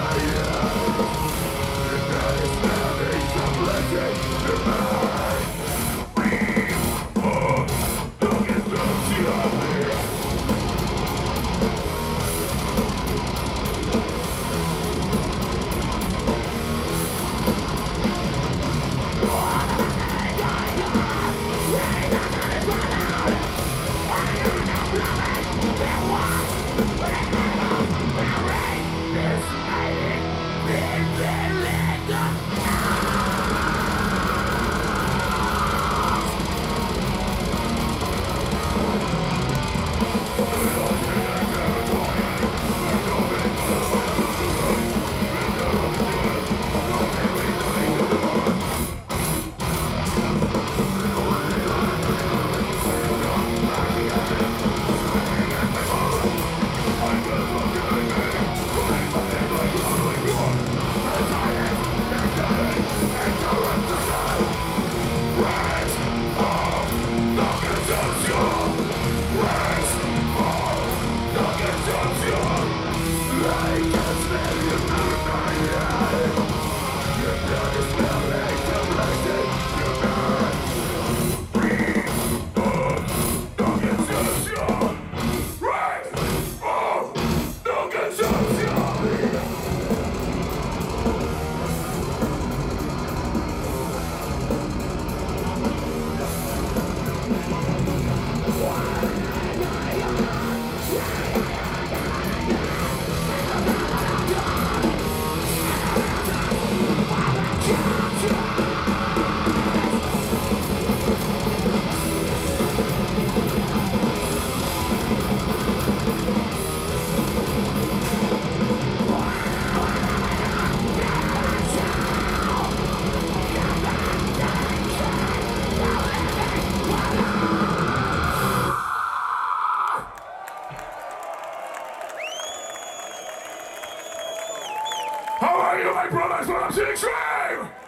fire. You, my brothers, from the extreme!